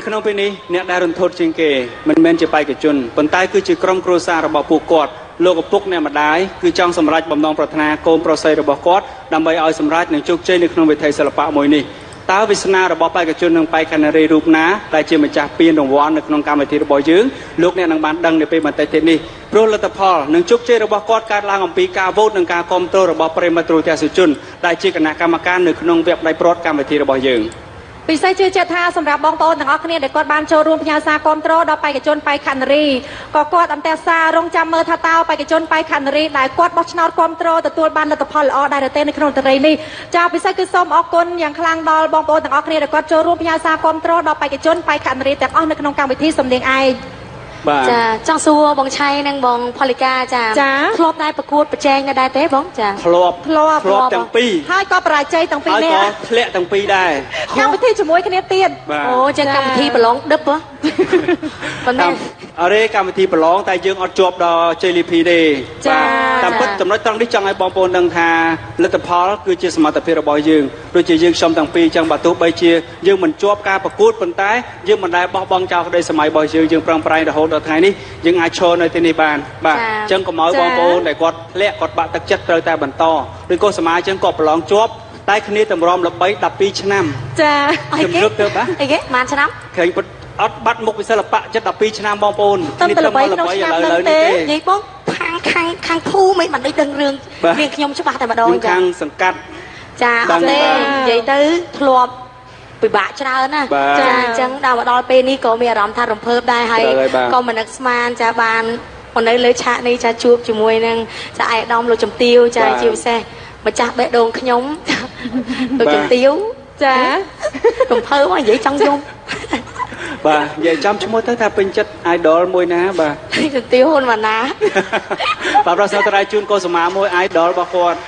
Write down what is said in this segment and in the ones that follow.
នៅក្នុងពេលនេះអ្នកដែលរន្ធត់ជាងគេមិនមែនជាបេក្ខជនប៉ុន្តែគឺជាក្រុមគ្រួសាររបស់ពួកគាត់លោកឪពុកអ្នកម្ដាយគឺចង់សម្រេចបំណងប្រាថ្នាកូនប្រុសស្រីរបស់គាត់ដើម្បីឲ្យសម្រេចនិងជោគជ័យនៅក្នុងវេទិសិល្បៈមួយនេះតើវាសនារបស់បេក្ខជននឹងបេក្ខនារីរូបណាដែលជាម្ចាស់ពានរង្វាន់នៅក្នុងកម្មវិធីរបស់យើងលោកអ្នកនឹងបានដឹងនៅពេលបន្តិចទៀតនេះព្រោះលទ្ធផលនិងជោគជ័យរបស់គាត់កើតឡើងអំពីការវោតនិងការគ្រប់គ្រងរបស់ប្រិមត្តទ្រទស្សនិកជនដែលជាគណៈកម្មការនៅក្នុងវគ្គផ្នែកប្រវត្តិកម្មវិធីរបស់យើង។ ពិសេសជឿជាក់ថាសម្រាប់បងប្អូនទាំងអស់គ្នាដែលគាត់បានចូលរួមផ្ញើសារគ្រប់គ្រងដល់បេក្ខជនបេក្ខនារីក៏គាត់អន្តរសាររងចាំមើលថាតើបេក្ខជនបេក្ខនារីដែលគាត់បោះឆ្នោតគ្រប់គ្រងទទួលបានលទ្ធផលល្អដែរទេនៅក្នុងតរីនេះចាពិសេសគឺសូមអរគុណយ៉ាងខ្លាំងដល់បងប្អូនទាំងអស់គ្នាដែលគាត់ចូលរួមផ្ញើសារគ្រប់គ្រងដល់បេក្ខជនបេក្ខនារីទាំងអស់នៅក្នុងកម្មវិធីសំលេងឯក បាទចាចង់សួរបងឆៃនិងបងផលិកាចាធ្លាប់ដែរប្រកួតប្រជែងនៅដែរទេបងចាធ្លាប់ធ្លាប់ធ្លាប់ទាំងពីរហើយក៏បរាជ័យទាំងពីរនេះហើយក៏ធ្លាក់ទាំងពីរដែរកម្មវិធីជាមួយគ្នាទៀតអូចឹងកម្មវិធីប្រឡងដឹបហ៎ប៉ុន្តែអរេកម្មវិធីប្រឡងតែយើងអត់ជាប់ដល់ជ័យលីភីទេបាទតាមពិតចំណុចត្រង់នេះចង់ឲ្យបងប្អូនដឹងថាលទ្ធផលគឺជាសមត្ថភាពរបស់យើងដូចជាយើងខ្ញុំទាំងពីរចឹងបើទោះបីជាយើងមិនជាប់ការប្រកួតប៉ុន្តែយើងមិនដែលបោះបង់ចោលក្តីសម័យរបស់យើងយើងប្រឹងប្រែងរហូតដល់ថ្ងៃនេះយើងអាចឈរនៅទីនេះបានបាទអញ្ចឹងកុំឲ្យបងប្អូនដែលគាត់ធ្លាក់គាត់បាក់ទឹកចិត្តត្រូវតែបន្តឬក៏សមាជិកគាត់ប្រឡងជាប់តែគ្នាតម្រាំល្បី12ឆ្នាំចាអីគេទៅបាទអីគេប៉ុន្មានឆ្នាំឃើញ អត់បាត់មុខវិសិលបៈចិត្ត12ឆ្នាំបងប្អូននេះទៅល្បីក្នុងឆ្នាំហ្នឹងទេនិយាយបងខាងខាងខាងភូមិមិនបានដឹងរឿងរៀងខ្ញុំច្បាស់តែម្ដងចាខាងសង្កាត់ចាអត់ទេនិយាយទៅធ្លាប់ពិបាកច្រើនណាចាអញ្ចឹងដល់មកដល់ពេលនេះក៏មានអារម្មណ៍ថារំភើបដែរហើយក៏មិននឹកស្មានចាបានមកនៅលើឆាកនេះចាជួបជាមួយនឹងចាឯកឧត្តមលោកជំទាវចាជាពិសេសម្ចាស់បេះដូងខ្ញុំលោកជំទាវចារំភើបមកនិយាយចង់យំ បាទនិយាយចំឈ្មោះទៅថាពេញចិត្ត idol មួយណាបាទជំទាវហ៊ុនម៉ាណាបាទប្រសិទ្ធរាយជូនកោសមាមួយ idol របស់គាត់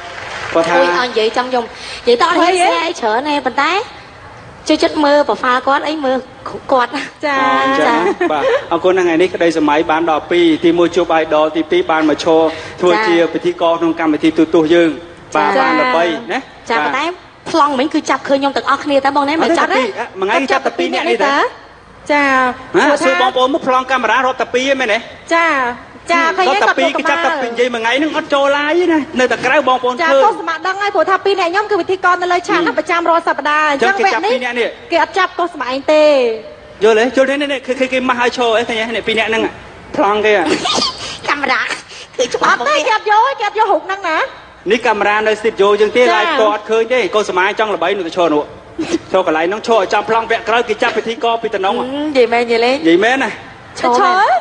គាត់ថាអើនិយាយចង់យំនិយាយតអត់ហ៊ានស្អីច្រើនទេប៉ុន្តែជួយចិត្តមើលប្រហ្វាល់គាត់អីមើលគាត់ចាចាបាទអរគុណថ្ងៃនេះក្តីសម័យបានដល់2ទី1ជួប idol ទី2បានមកឈរធ្វើជាពិធីករក្នុងកម្មវិធីទូទស្សន៍យើងបាទបានល្បីណាចាប៉ុន្តែប្លង់មិញគឺចាប់ឃើញខ្ញុំទាំងអស់គ្នាតែបងណែមិនចាប់ទេមួយថ្ងៃចាប់តែ2នាក់នេះទេ ចាសួរបងប្អូនមកប្លង់កាមេរ៉ារាប់តែ2ឯមែនទេចាចាឃើញគាត់តែពីរគេចាប់តែពីនិយាយមួយថ្ងៃហ្នឹងអត់ចូលឡាយណានៅតែក្រៅបងប្អូនឃើញចាទស្សមាដឹងហើយព្រោះថាពីរអ្នកខ្ញុំគឺវិធីកននៅលើឆាកប្រចាំរាល់សប្តាហ៍អញ្ចឹងវគ្គនេះគេអត់ចាប់ទស្សមាឯងទេយល់ទេយល់ទេនេះគេគេម៉ាស់ឲ្យឈរអីឃើញនេះពីរអ្នកហ្នឹងប្លង់គេកាមេរ៉ាគឺច្បាស់អត់ទេគេអត់យកគេអត់យករូបហ្នឹងណានេះកាមេរ៉ានៅស្ទីឌីយោយើងទេឡាយក៏អត់ឃើញទេកូនសម័យចង់ល្បីនៅតែឈរនោះ ឈរកន្លែងហ្នឹងឈរឲ្យចាំប្លង់វគ្គក្រោយគេចាប់ពិធីករពីតំណងនិយាយមែននិយាយលេងនិយាយមែនណាឈរ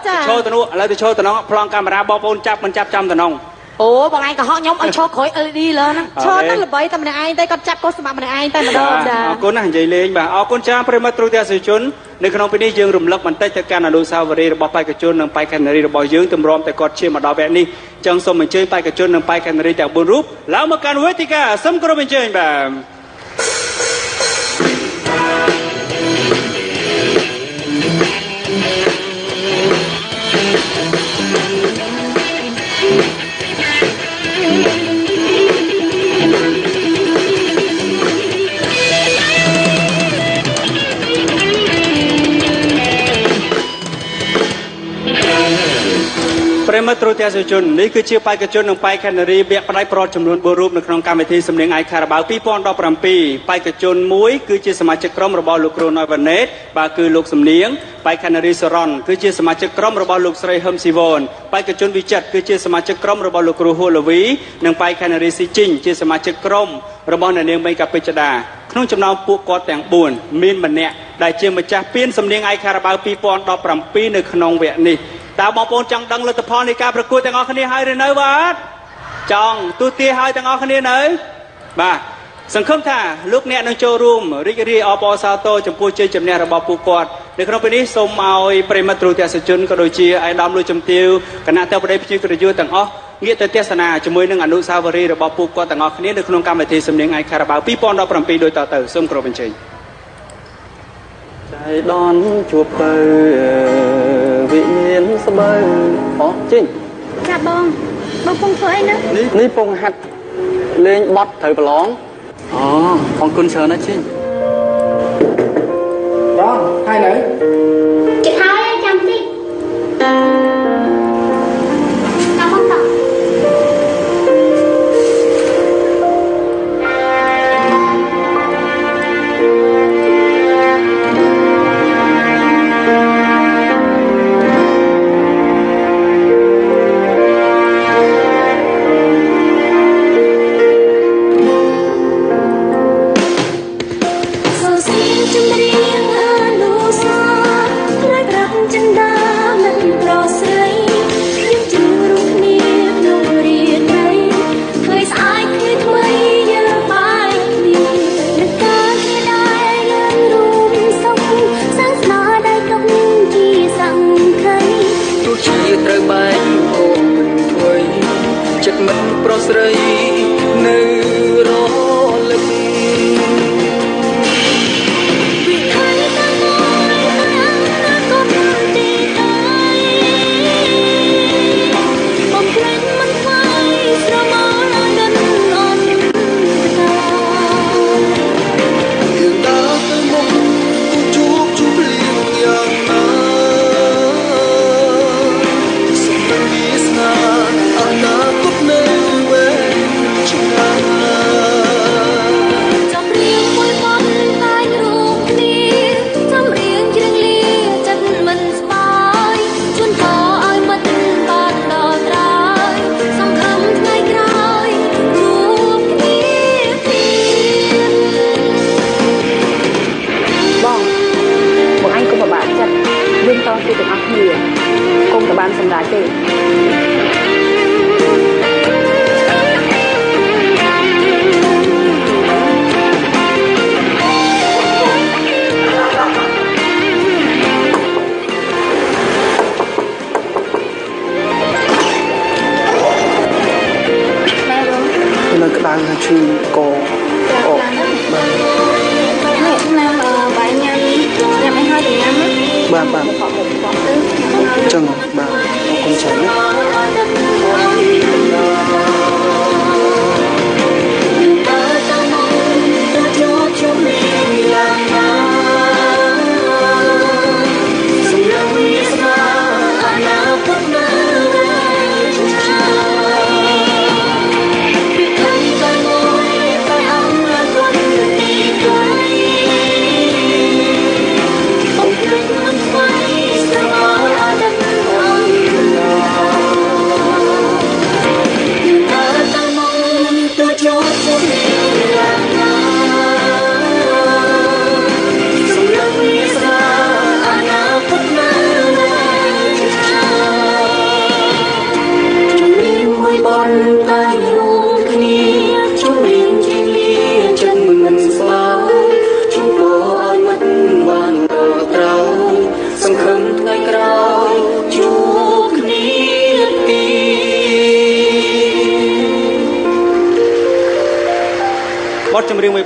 ចាឈរទៅនោះឥឡូវទៅឈរតំណងប្លង់កាមេរ៉ាបងប្អូនចាប់មិនចាប់ចាំតំណងអូបងឯងកុហកខ្ញុំឲ្យឈរក្រោយ LED លើហ្នឹងឈរទៅល្បីតែម្នាក់ឯងតែគាត់ចាប់កុសសម្បត្តិម្នាក់ឯងតែម្ដងចាអរគុណណានិយាយលេងបាទអរគុណច្រើនប្រិមត្តទ្រទស្សនិកជននៅក្នុងពេលនេះយើងរំលឹកបន្តិចទៅកាន់អនុស្សាវរីយ៍របស់បេក្ខជននិងបេក្ខនារីរបស់យើងទម្រាំតែគាត់ឈានមកដល់វគ្គនេះចឹងសូមអញ្ជើញបេក្ខជននិងបេក្ខនារីទាំង4រូបឡើងមកកាន់វេទិកាសូមគោរពអញ្ជើញបាទ មត្តទ្រទស្សនិកជននេះគឺជាបេក្ខជននិងបេក្ខនារីវគ្គផ្ដាច់ប្រវត្តិចំនួន4រូបនៅក្នុងកម្មវិធីសំឡេងអាយខារ៉ាបាវ2017បេក្ខជនមួយគឺជាសមាជិកក្រុមរបស់លោកគ្រូណយវ៉ាណេតបាទគឺលោកសំនៀងបេក្ខនារីសរនគឺជាសមាជិកក្រុមរបស់លោកស្រីហឹមស៊ីវនបេក្ខជនវិចិត្រគឺជាសមាជិកក្រុមរបស់លោកគ្រូហូលវីនិងបេក្ខនារីស៊ីជីងជាសមាជិកក្រុមរបស់អ្នកនាងមេកាពេជ្ជដាក្នុងចំណោមពួកគាត់ទាំង4មានម្នាក់ដែលជាម្ចាស់ពានសំនៀងអាយខារ៉ាបាវ2017នៅក្នុងវគ្គនេះ តើបងប្អូនចង់ដឹងលទ្ធផលនៃការប្រកួតទាំងអស់គ្នាហើយឬនៅបាទចង់ទូទាឲ្យទាំងអស់គ្នានៅបាទសង្ឃឹមថាលោកអ្នកនឹងចូលរួមរីករាយអបអរសាទរចំពោះជ័យជំនះរបស់ពួកគាត់នៅក្នុងពេលនេះសូមឲ្យប្រិមត្តទ្រទស្សជនក៏ដូចជាអាយដាមលោកជំទាវគណៈតេបតីភ្ញៀវកិត្តិយសទាំងអស់ងាកទៅទស្សនាជាមួយនឹងអនុស្សាវរីយ៍របស់ពួកគាត់ទាំងអស់គ្នានៅក្នុងកម្មវិធីសំនៀងអាយខារ៉ាបាវ2017ដូចតទៅសូមគោរពអញ្ជើញចៃដនជួបទៅ វិញ្ញាណស្បើអូចេញចាបងបងពងធ្វើអីណានេះនេះពងហាត់លេងបត់ត្រូវប្រឡងអូអរគុណច្រើនណាស់ចេញបាទងហើយនៅចិត្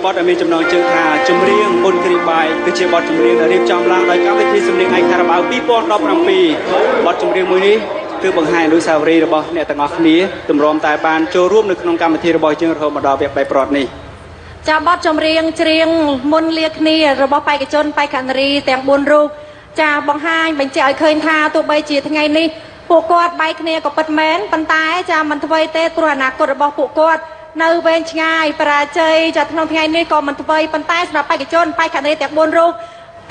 តហើយចាំតិចទាំងអស់គ្នាទម្រាំតែបានចូលរួមនៅក្នុងកម្មវិធីរបស់យើងរហូតមកដល់វគ្គ3ប្រត់នេះចាបទចម្រៀងច្រៀងមុនលាគ្នារបស់បេក្ខជនបេក្ខនារីទាំង4រូបចាបង្ហាញបញ្ជាក់ឲ្យឃើញថាទោះបីជាថ្ងៃនេះពួកគាត់បែកគ្នាក៏ពិតមែនប៉ុន្តែចាមិនអ្វីទេព្រោះអនាគតរបស់ពួកគាត់ នៅវែងឆ្ងាយបរាជ័យចាក្នុងថ្ងៃនេះក៏មិនអ្វីប៉ុន្តែសម្រាប់បេក្ខជនបេក្ខនារីទាំង4រូប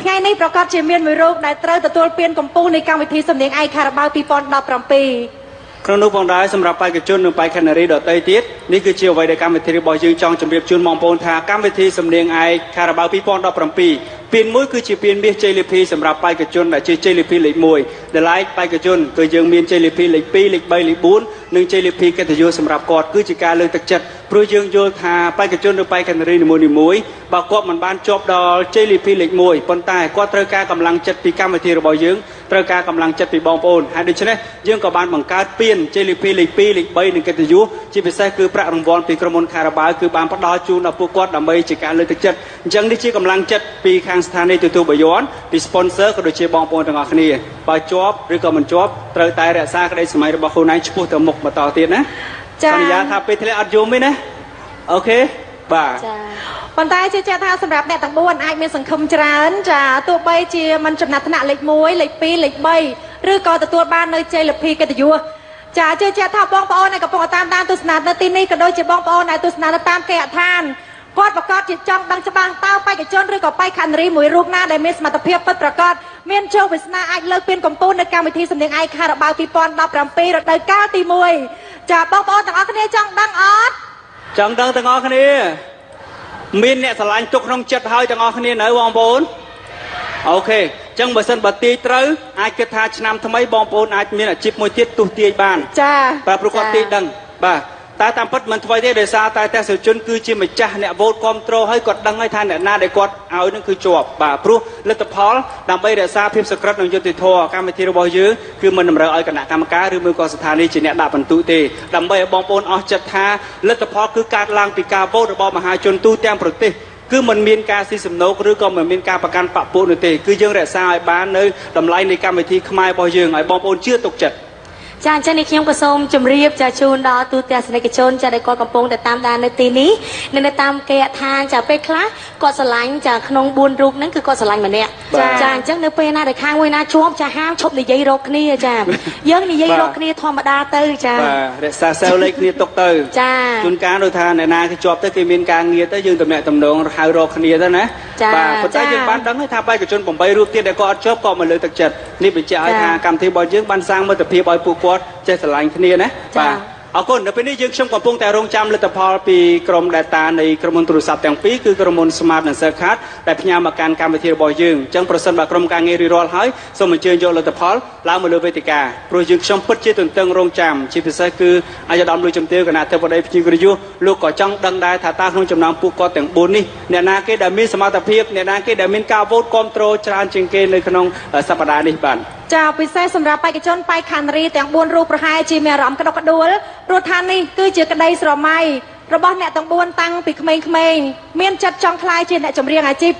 ថ្ងៃនេះប្រកាសជាមានមួយរូបដែលត្រូវទទួលពានកម្ពុជានៃកម្មវិធីសំនៀងឯកខារបាវ2017ក្នុងនោះផងដែរសម្រាប់បេក្ខជននិងបេក្ខនារីដទៃទៀតនេះគឺជាអ្វីដែលកម្មវិធីរបស់យើងចង់ជម្រាបជូនបងប្អូនថាកម្មវិធីសំនៀងឯកខារ៉ាបាវ2017 ពានមួយគឺជាពានមាសជ័យលាភីសម្រាប់បេក្ខជនដែលជាជ័យលាភីលេខ1ដែលឡែកបេក្ខជនគឺយើងមានជ័យលាភីលេខ2លេខ3លេខ4និងជ័យលាភីកិត្តិយសសម្រាប់គាត់គឺជាការលើកទឹកចិត្តព្រោះយើងយល់ថាបេក្ខជនឬបេក្ខនារីនីមួយៗបើគាត់មិនបានជាប់ដល់ជ័យលាភីលេខ1ប៉ុន្តែគាត់ត្រូវការកម្លាំងចិត្តពីកម្មវិធីរបស់យើងត្រូវការកម្លាំងចិត្តពីបងប្អូនហើយដូច្នេះយើងក៏បានបង្កើតពានជ័យលាភីលេខ2លេខ3និងកិត្តិយសជាពិសេសគឺប្រាក់រង្វាន់ពីក្រុមហ៊ុនខារ៉ាបាវគឺបានផ្ដល់ជូនដល់ពួកគាត់ដើម្បីជាការលើកទឹកចិត្តអញ្ចឹងនេះជាកម្លាំងចិត្តពីខាងស្ថានីយ៍ទទួលបាយ័នពី sponsor ក៏ដូចជាបងប្អូនទាំងអស់គ្នាបើជាប់ឬក៏មិនជាប់ត្រូវតែរក្សាក្តីសម័យរបស់ខ្លួនឯងឆ្ពោះទៅមុខបន្តទៀតណាចា៎សន្យាថាពេលធ្លាក់អត់យំទេណាអូខេបាទចាប៉ុន្តែជឿជាក់ថាសម្រាប់អ្នកទាំង4អាចមានសង្ឃឹមច្រើនចាទោះបីជាមិនចំណាត់ថ្នាក់លេខ1លេខ2លេខ3ឬក៏ទទួលបាននៅជ័យលាភីកិត្តិយសចាជឿជាក់ថាបងប្អូនដែលកំពុងតាមដានទស្សនានៅទីនេះក៏ដូចជាបងប្អូនដែលទស្សនានៅតាមគេហដ្ឋាន គាត់ប្រកាសជាចង់ដឹងច្បាស់តើបេក្ខជនឬក៏បេក្ខនារីមួយរូបណាដែលមានសមត្ថភាពពិតប្រាកដមានជោគវាសនាអាចលើកពានកម្ពុជានៅកម្មវិធីសម្លេងឯកខារបាវ2017រដូវកាលទី1ចាបងប្អូនទាំងអស់គ្នាចង់ដឹងអត់ចង់ដឹងទាំងអស់គ្នាមានអ្នកឆ្លាញ់ទុកក្នុងចិត្តហើយទាំងអស់គ្នានៅបងប្អូនអូខេអញ្ចឹងបើសិនបើទាយត្រូវអាចគិតថាឆ្នាំថ្មីបងប្អូនអាចមានអាជីពមួយទៀតទោះទាយបានចាបាទព្រោះគាត់ទាយដឹងបាទ តែតាមពិតមិនថ្មីទេដោយសារតែតេសិជនគឺជាម្ចាស់អ្នកវោតគ្រប់គ្រងហើយគាត់ដឹងហើយថាអ្នកណាដែលគាត់ឲ្យនឹងគឺជាប់បាទព្រោះលទ្ធផលដើម្បីរក្សាភាពសក្រិតនិងយុត្តិធម៌កម្មវិធីរបស់យើងគឺមិនតម្រូវឲ្យគណៈកម្មការឬមួយក៏ស្ថានីយ៍ជាអ្នកដាក់បន្ទុទេដើម្បីឲ្យបងប្អូនអស់ចិត្តថាលទ្ធផលគឺកើតឡើងពីការវោតរបស់មហាជនទូទាំងប្រទេសគឺมันមានការស៊ីសំណូកឬក៏មិនមានការប្រកាន់បពុនោះទេគឺយើងរក្សាឲ្យបាននៅតម្លៃនៃកម្មវិធីខ្មែររបស់យើងឲ្យបងប្អូនជឿទុកចិត្ត ចាអញ្ចឹងនេះខ្ញុំក៏សូមជម្រាបចាជូនដល់ទូទស្សនិកជនចាដែលគាត់កំពុងតែតាមដាននៅទីនេះនៅតាមគេហដ្ឋានចាពេលខ្លះគាត់ស្រឡាញ់ចាក្នុង4រូបហ្នឹងគឺគាត់ស្រឡាញ់ម្នាក់ចាអញ្ចឹងនៅពេលណាដែលខាងមួយណាជាប់ចាហាមឈប់និយាយរកគ្នាចាយើងនិយាយរកគ្នាធម្មតាទៅចាបាទរក្សាសែវលេខគ្នាទុកទៅចាជួនកាលដូចថាអ្នកណាគេជាប់ទៅគេមានការងារទៅយើងតំណាក់តំណងហៅរកគ្នាទៅណាបាទប៉ុន្តែយើងបានដឹងថាបេក្ខជន8រូបទៀតដែលគាត់អត់ជាប់ក៏មកលើកទឹកចិត្តនេះបញ្ជាក់ឲ្យថាកម្មវិធីរបស់យើងបានសាងមិត្តភាពឲ្យពួកគាត់ចេះស្រឡាញ់គ្នាណាបាទអរគុណនៅពេលនេះយើងខ្ញុំកំពុងតែរងចាំលទ្ធផលពីក្រុម data នៃក្រុមហ៊ុនទូរស័ព្ទទាំងពីរគឺក្រុមហ៊ុន Smart និង Cellcard ដែលផ្ញើមកកាន់កម្មវិធីរបស់យើងអញ្ចឹងប្រសិនបើក្រុមការងាររៀបរាល់ហើយសូមអញ្ជើញយកលទ្ធផលឡើងមកលើវេទិកាព្រោះយើងខ្ញុំពិតជាទន្ទឹងរង់ចាំជាពិសេសគឺអាយដាមលួយជំទាវគណៈអធិបតីភ្ញៀវក្រយុលោកក៏ចង់ដឹងដែរថាតើក្នុងចំណោមពួកគាត់ទាំង4នេះអ្នកណាគេដែលមានសមត្ថភាពអ្នកណាគេដែលមានការវោតគ្រប់គ្រងច្រើនជាងគេនៅក្នុងសប្តាហ៍នេះបាទចាពិសេសសម្រាប់បេក្ខជនបៃខានរីទាំង4រូបប្រហែលជាមានអារម្មណ៍ក្តុកក្តួលព្រោះថានេះគឺជាក្តីស្រមៃរបស់អ្នកទាំង4តាំងពីក្មេងៗមានចិត្តចង់ក្លាយជាអ្នកចម្រៀងអាជីព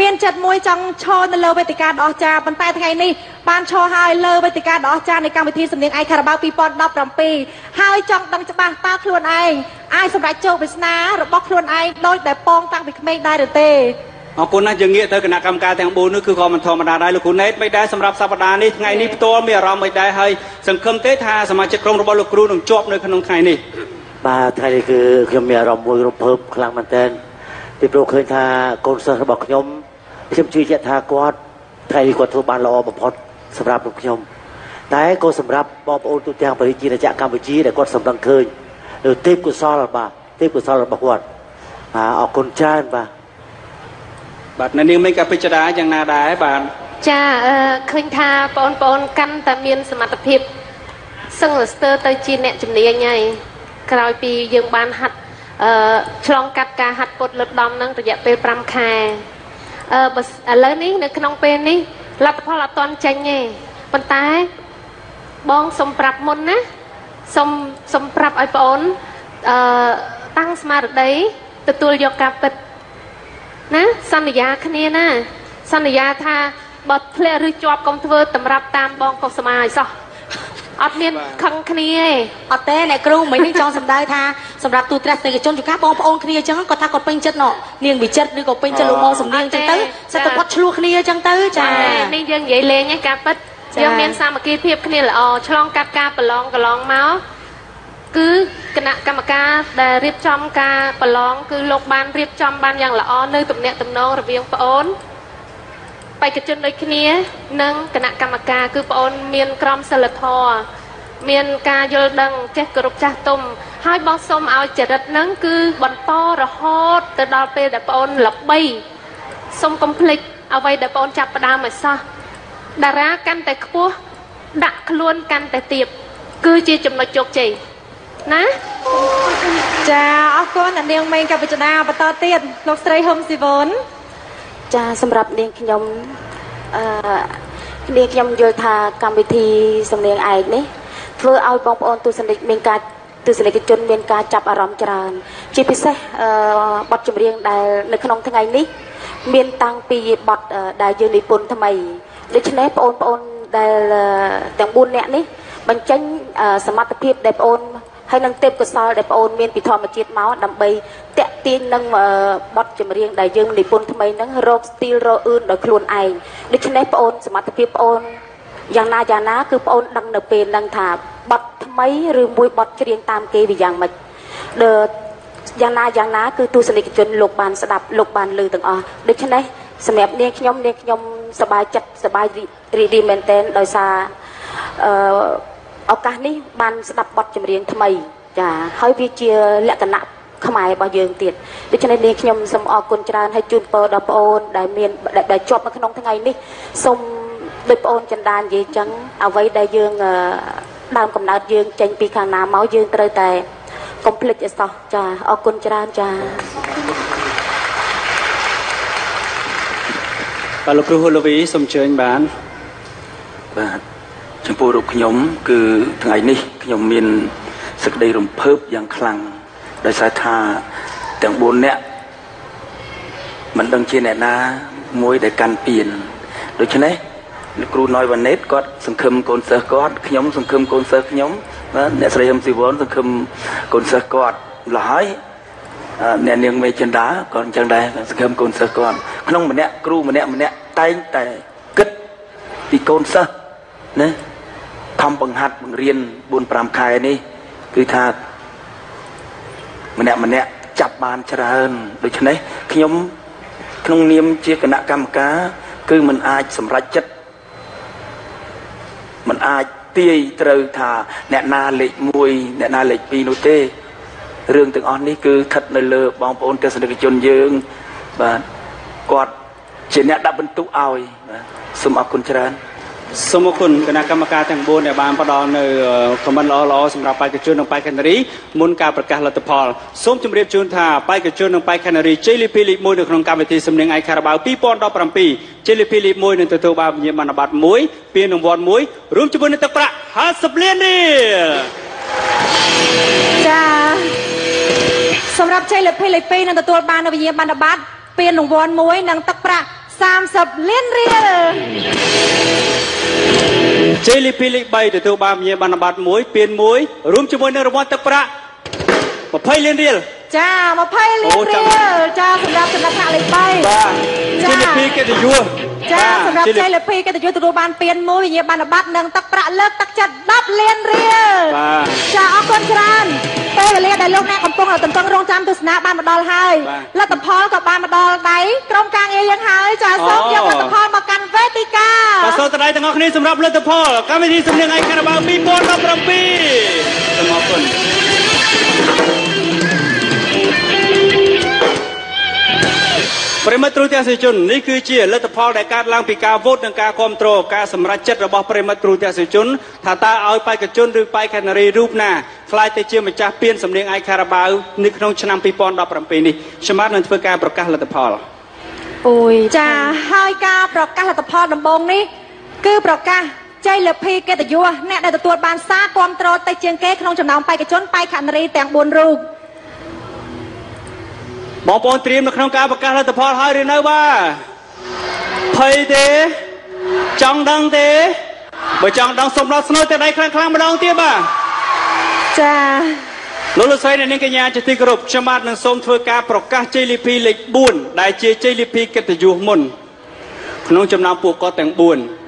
មានចិត្តមួយចង់ឈរនៅលើវេទិកាដ៏អស្ចារ្យប៉ុន្តែថ្ងៃនេះបានឈរហើយលើវេទិកាដ៏អស្ចារ្យនៃកម្មវិធីសំនៀងឯកខារ៉ាបាវ2017ហើយចង់ដឹងច្បាស់តើខ្លួនឯងអាចសម្រេចជោគវាសនារបស់ខ្លួនឯងដោយដែលពងតាំងពីក្មេងដែរឬទេ អរគុណណាស់យើងងាកទៅគណៈកម្មការទាំង4នោះគឺក៏មិនធម្មតាដែរលោកគ្រូណេតមិនដែរសម្រាប់សប្តាហ៍នេះថ្ងៃនេះផ្ទាល់មានអារម្មណ៍មិនដែរហើយសង្ឃឹមទេថាសមាជិកក្រុមរបស់លោកគ្រូនឹងជាប់នៅក្នុងថ្ងៃនេះបាទថ្ងៃនេះគឺខ្ញុំមានអារម្មណ៍មួយរំភើបខ្លាំងមែនទែនពីព្រោះឃើញថាកូនសិស្សរបស់ខ្ញុំខ្ញុំជឿជាក់ថាគាត់ថ្ងៃនេះគាត់ធ្វើបានល្អបំផុតសម្រាប់លោកខ្ញុំតែក៏សម្រាប់បងប្អូនទូទាំងប្រជាជាតិកម្ពុជាដែលគាត់សម្លឹងឃើញលើទេពកុសលបាទទេពកុសលរបស់គាត់បាទអរគុណច្រើនបាទ បាទនៅនាងមិនក៏ពិចារណាយ៉ាងណាដែរបាទចាអឺឃើញថាបងប្អូនកាន់តែមានសមត្ថភាពសឹងស្ទើរទៅជាអ្នកជំនាញហើយក្រោយពីយើងបានហាត់អឺឆ្លងកាត់ការហាត់ពុតលឹកដំនឹងរយៈពេល5ខែអឺឥឡូវនេះនៅក្នុងពេលនេះលទ្ធផលអត់ទាន់ចេញទេប៉ុន្តែបងសុំប្រាប់មុនណាសុំសុំប្រាប់ឲ្យបងអូនអឺតាំងស្មារតីទទួលយកការពិត ណាសន្យាគ្នាណា សន្យាថាបើធ្លាក់ឬជាប់កុំធ្វើតម្រាប់តាមបងកុសមាឲ្យសោះអត់មានខឹងគ្នាទេអត់ទេអ្នកគ្រូមិញនេះចង់សម្ដៅថាសម្រាប់ទូត្រេះទេសជនជួនកាលបងប្អូនគ្នាអញ្ចឹងគាត់ថាគាត់ពេញចិត្តណោះនាងវិចិត្រឬក៏ពេញចិត្តលោកមកសំនៀងអញ្ចឹងទៅសិតតែគាត់ឆ្លោះគ្នាអញ្ចឹងទៅចានេះយើងនិយាយលេងឯងការពិតយើងមានសាមគ្គីភាពគ្នាល្អឆ្លងកាត់ការប្រឡងកន្លងមក គឺគណៈកម្មការដែលរៀបចំការប្រឡងគឺលោកបានរៀបចំបានយ៉ាងល្អនៅទំនាក់ទំនងរវាងប្អូនបេក្ខជនដូចគ្នានិងគណៈកម្មការគឺប្អូនមានក្រមសីលធម៌មានការយល់ដឹងចេះគោរពចាស់ទុំហើយបងសូមឲ្យចរិតនឹងគឺបន្តរហូតទៅដល់ពេលដែលប្អូនល្បីសូមកុំភ្លេចអ្វីដែលប្អូនចាប់ផ្ដើមឲ្យសោះតារាកាន់តែខ្ពស់ដាក់ខ្លួនកាន់តែទៀបគឺជាចំណុចជោគជ័យ ណាចាអរគុណនាងមេងកបិចដាបន្តទៀតលោកស្រីហឹមស៊ីវុនចាសម្រាប់នាងខ្ញុំអឺនាងខ្ញុំយល់ថាកម្មវិធីសំនៀងឯកនេះធ្វើឲ្យបងប្អូនទស្សនិកមានការទស្សនិកជនមានការចាប់អារម្មណ៍ច្រើន ជាពិសេសបទចម្រៀងដែលនៅក្នុងថ្ងៃនេះ មានតាំងពីបទដែលយើងនិពន្ធថ្មីដូច្នេះបងប្អូនដែលទាំង4នាក់នេះ បញ្ចេញសមត្ថភាពដែលបងប្អូន ហើយនឹងទេពកោសលដែលបងអូនមានពីធម្មជាតិមកដើម្បីតាក់ទាញនឹងបទចម្រៀងដែលយើងនិពន្ធថ្មីហ្នឹងរកស្ទីលរកអឿនដោយខ្លួនឯងដូច្នេះបងអូនសមត្ថភាពបងអូនយ៉ាងណាយ៉ាងណាគឺបងអូនដឹងនៅពេលហ្នឹងថាបទថ្មីឬមួយបទច្រៀងតាមគេវាយ៉ាងម៉េចដែលយ៉ាងណាយ៉ាងណាគឺទស្សនិកជនលោកបានស្ដាប់លោកបានឮទាំងអស់ដូច្នេះសម្រាប់នាងខ្ញុំនាងខ្ញុំសប្បាយចិត្តសប្បាយរីករាយមែនទែនដោយសារអឺ ឱកាសនេះបានស្ដាប់បទចម្រៀងថ្មីចាហើយវាជាលក្ខណៈខ្មែររបស់យើងទៀតដូច្នេះនាងខ្ញុំសូមអរគុណច្រើនហើយជូនពរដល់ប្អូនដែលមានដែលជាប់នៅក្នុងថ្ងៃនេះសូមដូចប្អូនចិន្តានិយាយចឹងអ្វីដែលយើងដើមកំណើតយើងចេញពីខាងណាមកយើងត្រូវតែកុំភ្លេចអសោះចាអរគុណច្រើនចាបាទលោកគ្រូហូលវីសូមអញ្ជើញបានបាទ ចំពោះរូបខ្ញុំ គឺថ្ងៃនេះខ្ញុំមានសេចក្តីរំភើបយ៉ាងខ្លាំងដោយសារថាទាំង4នាក់មិនដឹងជាអ្នកណាមួយដែលកាន់ពៀនដូច្នេះលោកគ្រូណយវ៉ាណេតគាត់សង្ឃឹមកូនសិស្សគាត់ខ្ញុំសង្ឃឹមកូនសិស្សខ្ញុំបាទអ្នកស្រីហឹមស៊ីវ៉ុនសង្ឃឹមកូនសិស្សគាត់ម្ល៉េះហើយអ្នកនាងមេចិន្តាក៏អញ្ចឹងដែរសង្ឃឹមកូនសិស្សគាត់ក្នុងម្នាក់គ្រូម្នាក់ម្នាក់តែងតែគិតពីកូនសិស្សណា ខំបង្ហាត់បង្រៀន4 5ខែនេះគឺថាម្នាក់ម្នាក់ចាប់បានច្រើនដូច្នេះខ្ញុំក្នុងនាមជាគណៈកម្មការ គឺមិនអាចសម្រេចចិត្តមិនអាចទាយត្រូវថាអ្នកណាលេខ1អ្នកណាលេខ2នោះទេរឿងទាំងអស់នេះគឺស្ថិតនៅលើបងប្អូនទស្សនិកជនយើងបាទគាត់ជាអ្នកដាក់បន្ទុកឲ្យបាទសូមអរគុណច្រើន សូមអរគុណគណៈកម្មការទាំង4ដែលបានផ្ដល់នៅខមមិនល្អល្អសម្រាប់បេក្ខជននិងបេក្ខនារីមុនការប្រកាសលទ្ធផលសូមជម្រាបជូនថាបេក្ខជននិងបេក្ខនារីជ័យលាភីលេខ1នៅក្នុងកម្មវិធីសំនៀងឯខារ៉ាបាវ2017ជ័យលាភីលេខ1នឹងទទួលបានវិញ្ញាបនបត្រ1ពានរង្វាន់1រួមជាមួយនឹងទឹកប្រាក់50លានរៀលចាសម្រាប់ជ័យលាភីលេខ2នឹងទទួលបានវិញ្ញាបនបត្រពានរង្វាន់1និងទឹកប្រាក់30លានរៀល ជ័យលីពីលី3ទទួលបានវិញ្ញាបនបត្រ1ពាន1រួមជាមួយនឹងរង្វាន់ទឹកប្រាក់20លានរៀលចា20លានរៀលចាសម្រាប់ចំណាត់ថ្នាក់លេខ3បាទជ័យលីពីកិត្តិយស ចាសម្រាប់ជ័យលីពីកិត្តិយសទទួលបានពាន1វិញ្ញាបនបត្រនិងទឹកប្រាក់លើកទឹកចិត្ត10លានរៀលបាទចាអរគុណច្រើនពេលវេលាដែលលោកអ្នកកំពុងទន្ទឹងរង់ចាំទស្សនាបានមកដល់ហើយលទ្ធផលក៏បានមកដល់ដៃក្រុមការងារយើងហើយចាសូមយកលទ្ធផលមកកាន់វេទិកាបាទសូមតដៃទាំងអស់គ្នាសម្រាប់លទ្ធផលកម្មវិធីសំនៀងឯការាបា2017សូមអរគុណ ប្រិមត្តគ្រូទស្សនិកជននេះគឺជាលទ្ធផលដែលកើតឡើងពីការវោតនិងការគ្រប់គ្រងការសម្រេចចិត្តរបស់ប្រិមត្តគ្រូទស្សនិកជនថាតើឲ្យបេក្ខជនឬបេក្ខនារីរូបណាខ្លាយទៅជាម្ចាស់ពានសម្លេងឯខារ៉ាបាវនៅក្នុងឆ្នាំ2017នេះខ្ញុំបាទនឹងធ្វើការប្រកាសលទ្ធផលអូយចាហើយការប្រកាសលទ្ធផលដំបូងនេះគឺប្រកាសជ័យលភីកិត្តិយសអ្នកដែលទទួលបានសារគ្រប់គ្រងទៅជាងគេក្នុងចំណោមបេក្ខជនបេក្ខនារីទាំង4រូប បងប្អូនត្រៀមនៅក្នុងការប្រកាសលទ្ធផលហើយឬនៅបាទភ័យទេចង់ដឹងទេបើចង់ដឹងសូមដល់ស្នូទៅដៃខ្លាំងខ្លាំងម្ដងទៀតបាទចាលោកលោកស្រីអ្នកនាងកញ្ញាជាទីគោរពខ្ញុំបាទនឹងសូមធ្វើការប្រកាសជ័យលាភីលេខ4ដែលជាជ័យលាភីកិត្តិយសមុន ក្នុងចំណោមពួកគាត់ទាំង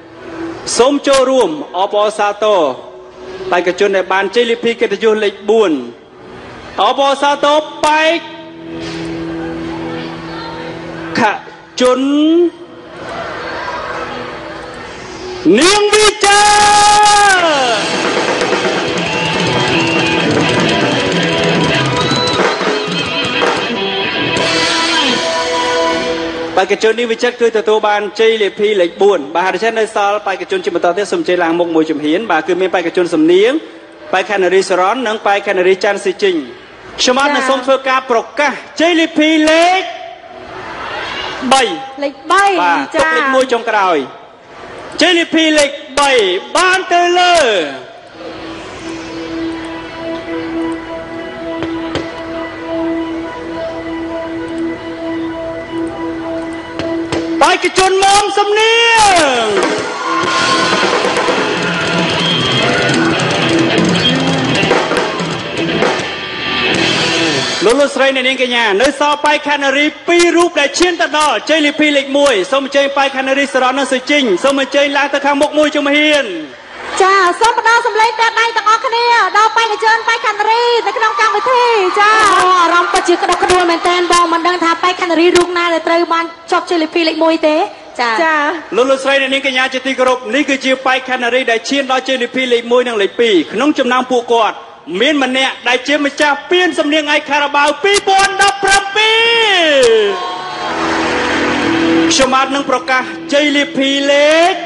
4សូមចូលរួមអបអរសាទរបេក្ខជនដែលបានជ័យលាភីកិត្តិយសលេខ4អបអរសាទរបេក្ខខជននាងវិចាបេក្ខជននេះវិចិត្រគឺទទួលបានជ័យលាភីលេខ4បាទដូច្នេះនៅសល់បេក្ខជនជាបន្តទៀតសូមជ័យឡើងមុខមួយជំហានបាទគឺមានបេក្ខជនសំនៀងបេក្ខនារីសរននិងបេក្ខនារីច័ន្ទស៊ីជីងខ្ញុំបាទនឹងសូមធ្វើការប្រកាសជ័យលាភីលេខ 3លេខ3ចាលេខ1ចុងក្រោយ JLP លេខ3បានទៅលើបេក្ខជនមកសំនៀង លោកស្រីអ្នកនាងកញ្ញានៅសល់ប៉ៃខានារី2រូបដែលឈានទៅដល់ជ័យលាភីលេខ1សូមអញ្ជើញប៉ៃខានារីសរននិងសុជីងសូមអញ្ជើញឡើងទៅខាងមុខមួយជំហានចាសូមផ្ដល់សម្លេងតែដៃទាំងអស់គ្នាដល់បេក្ខជនបេក្ខនារីនៅក្នុងកម្មវិធីចាអារម្មណ៍ពិតជាក្តុកក្តួលមែនតើបងមិនដឹងថាបេក្ខនារីរូបណាដែលត្រូវបានជាប់ជ័យលាភីលេខ1ទេចាចាលោកលោកស្រីអ្នកនាងកញ្ញាជាទីគោរពនេះគឺជាបេក្ខនារីដែលឈានដល់ជ័យលាភីលេខ1និងលេខ2ក្នុងចំណោមពួកគាត់ មានម្នាក់ដែលជាម្ចាស់ពានសំនៀងឯកខារ៉ាបាវ2017ខ្ញុំបាទនឹងប្រកាសជ័យលាភីលេខ1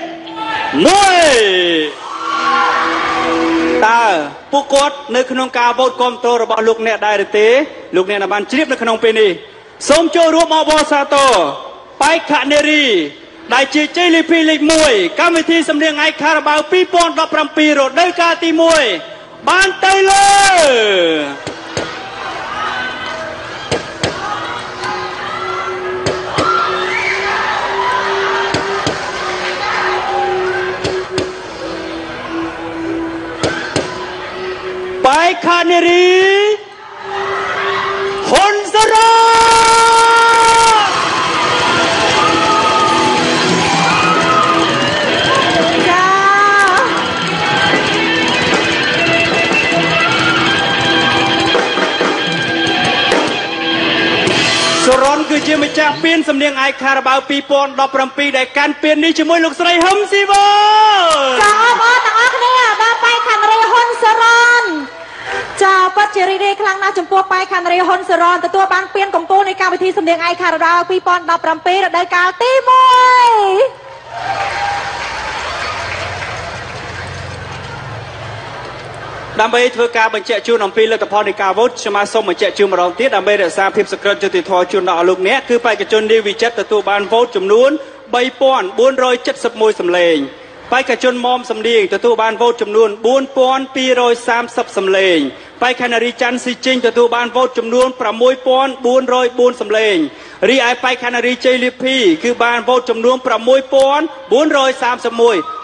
តើពួកគាត់នៅក្នុងការវោតគ្រប់គ្រងរបស់លោកអ្នកដែរឬទេលោកអ្នកបានជ្រាបនៅក្នុងពេលនេះសូមចូលរួមអបអរសាទរបេក្ខនារីដែលជាជ័យលាភីលេខ1កម្មវិធីសំនៀងឯកខារ៉ាបាវ2017រដូវកាលទី1 បានទៅលើបែកខានារីហ៊ុនសរ៉ាស ស់ពានសំនៀងឯកខារបាវ2017ដែលកាន់ពាននេះជាមួយលោកស្រីហឹមស៊ីវចាអបអរទាំងអស់គ្នាដល់បែកខានារីហ៊ុនសរនចាពិតជារីករាយខ្លាំងណាស់ចំពោះប៉ែខណ្ឌរីហ៊ុនសរនទទួលបានពានកំពូលនៃកម្មវិធីសម្លេងឯកខារ៉ាដា2017រដូវកាលទី1 ដើម្បីធ្វើការបញ្ជាក់ជូនអំពីលទ្ធផលនៃការវោតខ្ញុំសូមបញ្ជាក់ជូនម្ដងទៀតដើម្បីរក្សាភាពសក្តិយុត្តិធម៌ជូនដល់លោកអ្នកគឺបេក្ខជននីវិចិត្រទទួលបានវោតចំនួន3471សម្លេងបេក្ខជនមុំសំដៀងទទួលបានវោតចំនួន4230សម្លេងបេក្ខនារីច័ន្ទស៊ីជីងទទួលបានវោតចំនួន6404សម្លេងរីឯបេក្ខនារីជ័យលីភីគឺបានវោតចំនួន6431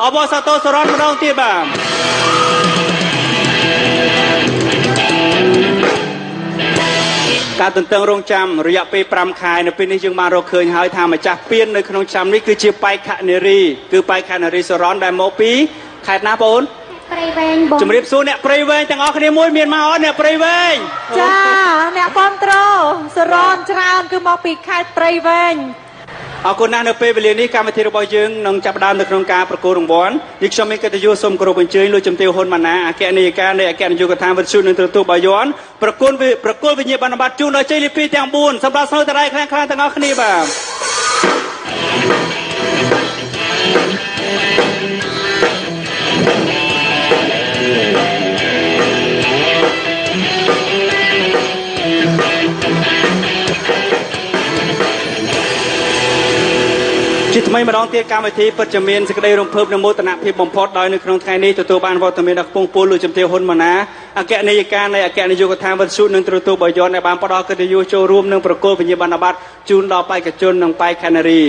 អបអរសាទរសរនម្ដងទៀតបាទ ការទន្ទឹងរង់ចាំរយៈពេល5ខែនៅពេលនេះយើងបានរកឃើញហើយថាម្ចាស់ពៀននៅក្នុងឆ្នាំនេះគឺជាបេក្ខនារីគឺបេក្ខនារីសរនដែលមកពីខេត្តណាបងអូនព្រៃវែងបងជំរាបសួរអ្នកព្រៃវែងទាំងអស់គ្នាមួយមានមកអត់អ្នកព្រៃវែងចាអ្នកគ្រប់ត្រសរនច្រើនគឺមកពីខេត្តព្រៃវែង អរគុណណាស់នៅពេលវេលានេះកម្មវិធីរបស់យើងនឹងចាប់ផ្ដើមនៅក្នុងការប្រគល់រង្វាន់នេះខ្ញុំមានកិត្តិយសសូមគោរពអញ្ជើញលោកជំទាវហ៊ុនម៉ាណាអគ្គនាយិកានៃអគ្គនាយកដ្ឋានវិទ្យុនឹងទូទូបាយ័នប្រគល់ប្រគល់វិញ្ញាបនបត្រជូនដល់ជ័យលាភីទាំង4សម្រាប់សោតរ៉ៃខ្លាំងខ្លាំងទាំងអស់គ្នាបាទ ជាថ្មីម្ដងទៀតកម្មវិធីពិតជាមានសេចក្តីរំភើបនិងមោទនភាពបំផុតដោយនៅក្នុងថ្ងៃនេះទទួលបានវត្តមានដល់ខ្ពង់ពលលោកជំទាវហ៊ុនម៉ាណាអគ្គនាយិកានៃអគ្គនាយកដ្ឋានវិទ្យុនិងទូរទស្សន៍បយ័នដែលបានផ្ដល់កិត្តិយសចូលរួមនិងប្រគល់វិញ្ញាបនបត្រជូនដល់បេក្ខជននិងបេក្ខនារី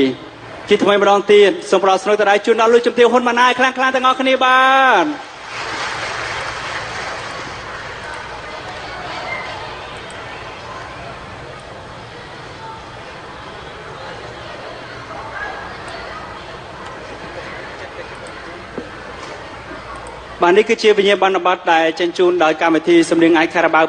ជាថ្មីម្ដងទៀតសូមផ្ដល់ស្នូតដៃជូនដល់លោកជំទាវហ៊ុនម៉ាណាឲ្យខ្លាំងខ្លាំងទាំងអស់គ្នាបាទ បាទនេះគឺជាវិញ្ញាបនបត្រដែលចេញជូនដោយកម្មវិធីសម្លេងឯកខារ៉ាបាវ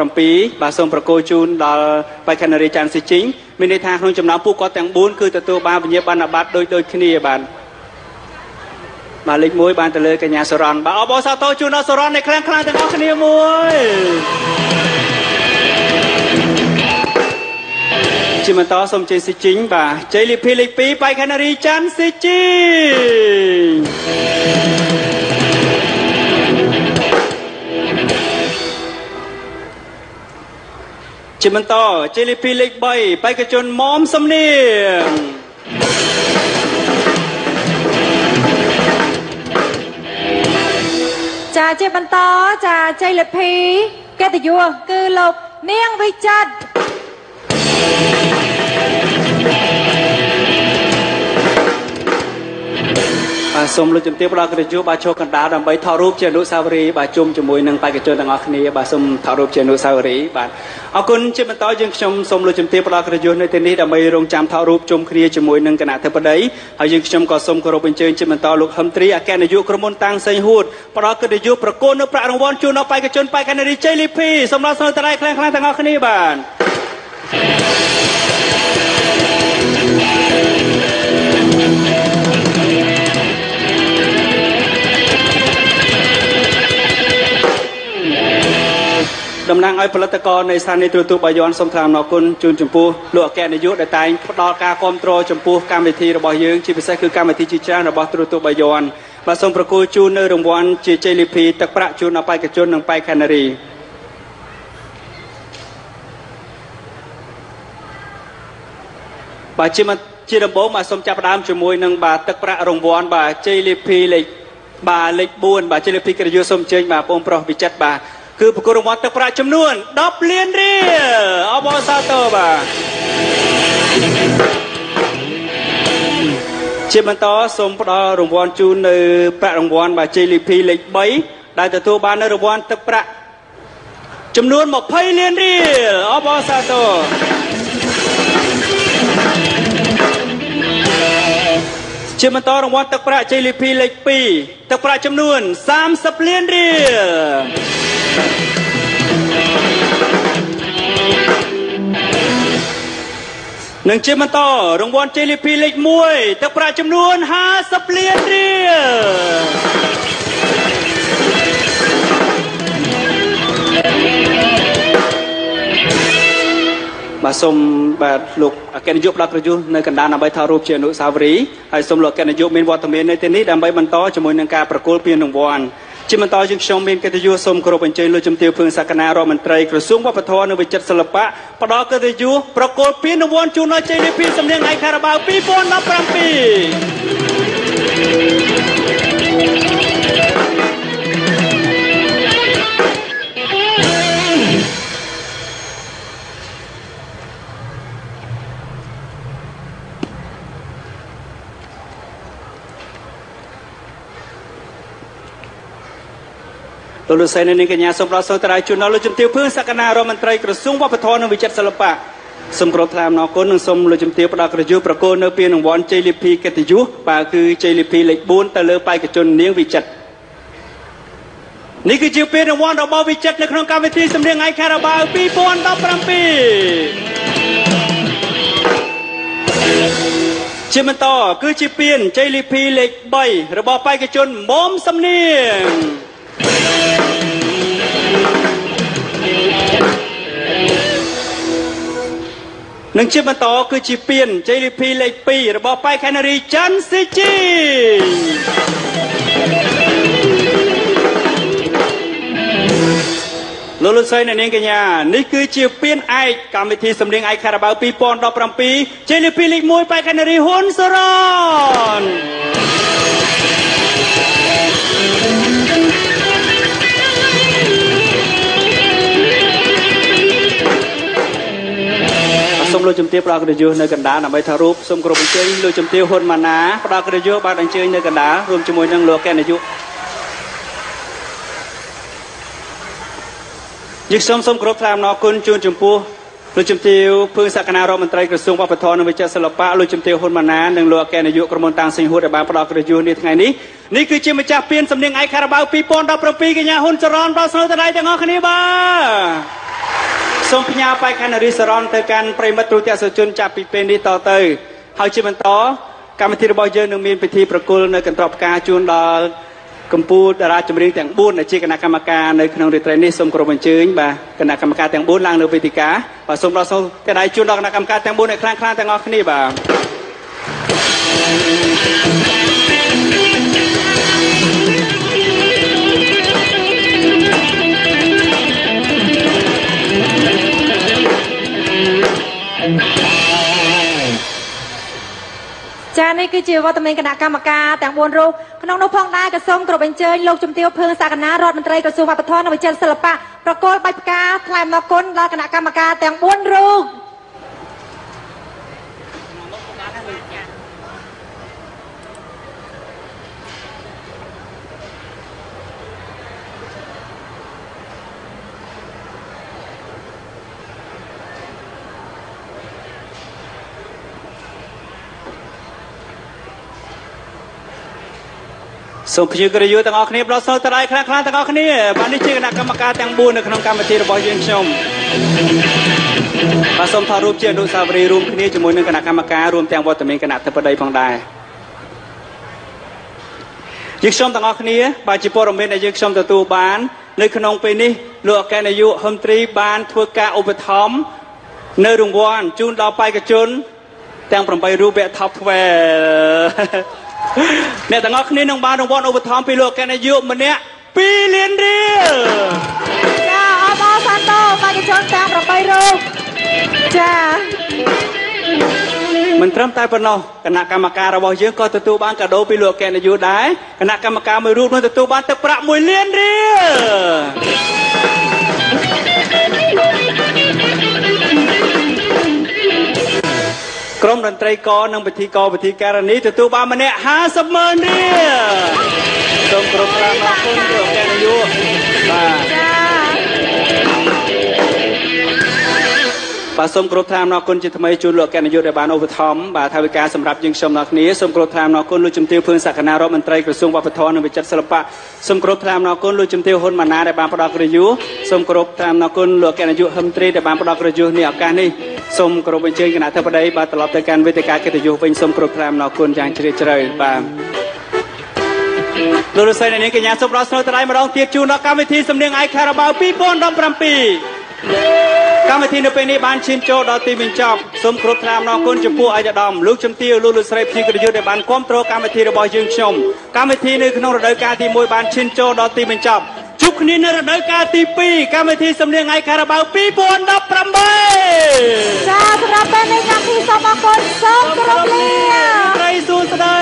2017បាទសូមប្រកោជូនដល់បេក្ខនារីចាន់ស៊ីជីងមានន័យថាក្នុងចំណោមពួកគាត់ទាំង4គឺទទួលបានវិញ្ញាបនបត្រដូចដូចគ្នាបាទបាទលេខ1បានទៅលើកញ្ញាសរនបាទអបអរសាទរជូនដល់សរននៃខ្លាំងខ្លាំងទាំងអស់គ្នាមួយជាបន្តសូមជ័យស៊ីជីងបាទជ័យលីភីលេខ2បេក្ខនារីចាន់ស៊ីជីង បន្តជេលីពីលេខ3បេក្ខជនមុំសំនៀងចាជាបន្តចាជ័យលភីកិត្តិយសគឺលោកនាងវិចិត្រ បាទសូមលោកជំទាវផ្ដល់កិត្តិយសបាទឈរកណ្ដាលដើម្បីថតរូបជាអនុស្សាវរីយ៍បាទជុំជាមួយនឹងបេក្ខជនទាំងអស់គ្នាបាទសូមថតរូបជាអនុស្សាវរីយ៍បាទអរគុណជាបន្តយើងខ្ញុំសូមលោកជំទាវផ្ដល់កិត្តិយសនៅទីនេះដើម្បីរងចាំថតរូបជុំគ្នាជាមួយនឹងគណៈធិបតីហើយយើងខ្ញុំក៏សូមគោរពអញ្ជើញជាបន្តលោកហឹមត្រីអគ្គនាយកក្រុមហ៊ុនតាំងសេងហួតផ្ដល់កិត្តិយសប្រគល់នៅប្រាក់រង្វាន់ជូនដល់បេក្ខជនបេក្ខនារីជ័យលីភីសូមដល់ស្នើតរៃខ្លាំងៗទាំងអស់គ្នាបាទ ណាងឲ្យផលិតករនៃស្ថានីយ៍ទូរទស្សន៍បាយ័នសូមថ្លែងអំណរគុណជូនចំពោះលោកអគ្គនាយកដែលតែងផ្ដល់ការគ្រប់គ្រងចំពោះកម្មវិធីរបស់យើងជាពិសេសគឺកម្មវិធីជាច្រើនរបស់ទូរទស្សន៍បាយ័នបាទសូមប្រគល់ជូននៅរង្វាន់ជាជ័យលាភីទឹកប្រាក់ជូនដល់បេក្ខជននិងបេក្ខនារីបាទជាជាដំបូងបាទសូមចាប់ផ្ដើមជាមួយនឹងបាទទឹកប្រាក់រង្វាន់បាទជ័យលាភីលេខបាទលេខ4បាទជ័យលាភីកិត្តិយសសូមអញ្ជើញបាទបងប្រុសវិចិត្របាទ គឺប្រគល់រង្វាន់ទឹកប្រាក់ចំនួន10លានរៀលអបអរសាទរបាទជាបន្តសូមផ្ដល់រង្វាន់ជូននៅប្រាក់រង្វាន់បាទ JLP លេខ3ដែលទទួលបាននៅរង្វាន់ទឹកប្រាក់ចំនួន20លានរៀលអបអរសាទរជាបន្តរង្វាន់ទឹកប្រាក់ JLP លេខ2ទឹកប្រាក់ចំនួន30លានរៀល នឹងជាបន្តរង្វាន់ជេលីភីលេខ1ទឹកប្រាក់ចំនួន50លានរៀលបាទសូមបាទលោកអគ្គនាយកផ្ដល់ប្រយុទ្ធនៅកណ្ដាលដើម្បីថតរូបជាអនុស្សាវរីយ៍ហើយសូមលោកអគ្គនាយកមានវត្តមាននៅទីនេះដើម្បីបន្តជាមួយនឹងការប្រគល់ពានរង្វាន់ ជាបន្តយើងខ្ញុំមានកិត្តិយសសូមគោរពអញ្ជើញលោកជំទាវភឿងសក្តារដ្ឋមន្ត្រីក្រសួងវប្បធម៌និងវិចិត្រសិល្បៈផ្ដល់កិត្តិយសប្រគល់ពានរង្វាន់ជូនដល់ជ័យលាភីសំនៀងឯការាបាវ2017 លោកលោកស្រីនាងកញ្ញាសូមផ្ដល់សូមតារាជូនដល់លោកជំទាវភឿងសក្តារដ្ឋមន្ត្រីក្រសួងវប្បធម៌និងវិចិត្រសិល្បៈសូមគោរពថ្លែងអំណរគុណនិងសូមលោកជំទាវផ្ដល់ក្រយុប្រគល់នៅពានរង្វាន់ជ័យលាភីកិត្តិយសបាទគឺជ័យលាភីលេខ4ទៅលើបេក្ខជននាងវិចិត្រនេះគឺជាពានរង្វាន់របស់វិចិត្រនៅក្នុងកម្មវិធីសម្លៀងឯការាបាវ2017ជាបន្តគឺជាពានជ័យលីភីលេខ3របស់បេក្ខជនមុំសំនៀង និងជាបន្តគឺជាពាន JLP លេខ2របស់ប៉ៃខេណារីច័ន្ទស៊ីជីលោកលោកស្រីអ្នកនាងកញ្ញានេះគឺជាពានឯកកម្មវិធីសម្លេងឯកខារ៉ាបាវ2017 JLP លេខ1ប៉ៃខេណារីហ៊ុនសរន លោកជំទាវផ្ដល់កិត្តិយសនៅកណ្ដាលដើម្បីថតរូបសូមគោរពអញ្ជើញលោកជំទាវហ៊ុនម៉ាណាផ្ដល់កិត្តិយសបាទអញ្ជើញនៅកណ្ដាលរួមជាមួយនឹងលោកកែនាយកយើងសូមសូមគោរពថ្លែងអំណរគុណជូនចំពោះលោកជំទាវភឿងសក្តារដ្ឋមន្ត្រីក្រសួងវប្បធម៌និងវិចិត្រសិល្បៈលោកជំទាវហ៊ុនម៉ាណានិងលោកអគ្គនាយកក្រុមហ៊ុនតាំងសិង្ហួតដែលបានផ្ដល់កិត្តិយសនេះថ្ងៃនេះនេះគឺជាម្ចាស់ពានសំនៀងឯកខារ៉ាបាវ2017កញ្ញាហ៊ុនចរនដល់ស្នូតដៃទាំងអស់គ្នាបាទ សូមផ្ញើបេក្ខនារីសរនទៅកាន់ប្រិមិត្តទូទាំងសុជនចាប់ពីពេលនេះតទៅហើយជាបន្តកម្មវិធីរបស់យើងនឹងមានពិធីប្រគល់នៅកន្ត្រកផ្កាជូនដល់កម្ពុជាតារាចម្រៀងទាំង4ដែលជាគណៈកម្មការនៅក្នុងរាត្រីនេះសូមគោរពអញ្ជើញបាទគណៈកម្មការទាំង4ឡើងនៅវេទិកាបាទសូមដល់សូមតែដៃជូនដល់គណៈកម្មការទាំង4អ្នកខ្លាំងខ្លាំងទាំងអស់គ្នាបាទ គឺជាវត្តមានគណៈកម្មការទាំង4រូបក្នុងនោះផងដែរក៏សូមគោរពអញ្ជើញលោកជំទាវភឿងសក្តារដ្ឋមន្ត្រីក្រសួងវប្បធម៌និងវិចិត្រសិល្បៈប្រគល់បាច់ផ្កាថ្លែងអំណរគុណដល់គណៈកម្មការទាំង4រូប សូមភ្ញៀវកិត្តិយសទាំងអស់គ្នាផ្ដល់សោតរៃខ្លាំងខ្លាំងទាំងអស់គ្នាបាទនេះជាគណៈកម្មការទាំង4នៅក្នុងកម្មវិធីរបស់យើងខ្ញុំបាទសូមថតរូបជាអនុស្សាវរីយ៍រួមគ្នាជាមួយនឹងគណៈកម្មការរួមទាំងវត្តមានគណៈធិបតីផងដែរយើងខ្ញុំទាំងអស់គ្នាបាទជាព័ត៌មានដែលយើងខ្ញុំទទួលបាន នៅក្នុងពេលនេះលោកអគ្គនាយកហឹមត្រីបានធ្វើការឧបត្ថម្ភនៅរង្វាន់ជូនដល់បេក្ខជន ទាំង8រូបវគ្គ Top 12 អ្នកទាំងអស់គ្នានឹងបានរង្វាន់ឧបត្ថម្ភពីលោកអគ្គនាយកម្នាក់2លានរៀលចាអបអរសាទរបេក្ខជនទាំង8រូបចាមិនត្រឹមតែប៉ុណ្ណោះគណៈកម្មការរបស់យើងក៏ទទួលបានកាដូពីលោកអគ្គនាយកដែរគណៈកម្មការមួយរូបនោះទទួលបានទឹកប្រាក់1លានរៀល ក្រុមតន្ត្រីករនិងពិធីករពិធីការនីទទួលបានម្នាក់50ម៉ឺនរៀលសូមគ្រប់ប្រាំអរគុណលោកអគ្គនាយកបាទបាទសូមគោរពថ្លែងអំណរគុណជាថ្មីជូនលោកកណ្ដាលនាយកដែលបានឧបត្ថម្ភបាទថាវិការសម្រាប់យើងខ្ញុំទាំងគ្នាសូមគោរពថ្លែងអំណរគុណលោកជំទាវភឿនសក្កណារដ្ឋមន្ត្រីក្រសួងវប្បធម៌និងវិចិត្រសិល្បៈសូមគោរពថ្លែងអំណរគុណលោកជំទាវហ៊ុនម៉ាណាដែលបានផ្ដល់កិត្តិយសសូមគោរពថ្លែងអំណរគុណលោកកណ្ដាលនាយកហឹមត្រីដែលបានផ្ដល់កិត្តិយសនេះឱកាសនេះ សូមគោរពអញ្ជើញគណៈធិបតីបាទត្រឡប់ទៅកាន់វេទិកាកិត្តិយសវិញសូមគោរពថ្លែងអំណរគុណយ៉ាងជ្រាលជ្រៅបាទលោកលោកស្រីអ្នកនាងកញ្ញាសូមផ្ដល់ស្នូលតរៃម្ដងទៀតជូនដល់កម្មវិធីសំនៀងអាយខារ៉ាបាវ2017កម្មវិធីនៅពេលនេះបានឈានចូលដល់ទីបញ្ចប់សូមគោរពថ្លែងអំណរគុណចំពោះអាយដាមលោកជំទាវលោកលោកស្រីភីក្រយុទ្ធដែលបានគ្រប់គ្រងកម្មវិធីរបស់យើងខ្ញុំកម្មវិធីនៅក្នុងរដូវកាលទី1បានឈានចូលដល់ទីបញ្ចប់ ជួបគ្នានៅរដូវកាលទី2កម្មវិធីសំនៀងឯការបាវ2018ចាសម្រាប់ពេលនេះកម្មវិធីសូមអរគុណសូមគោរពលាត្រីសួស្តី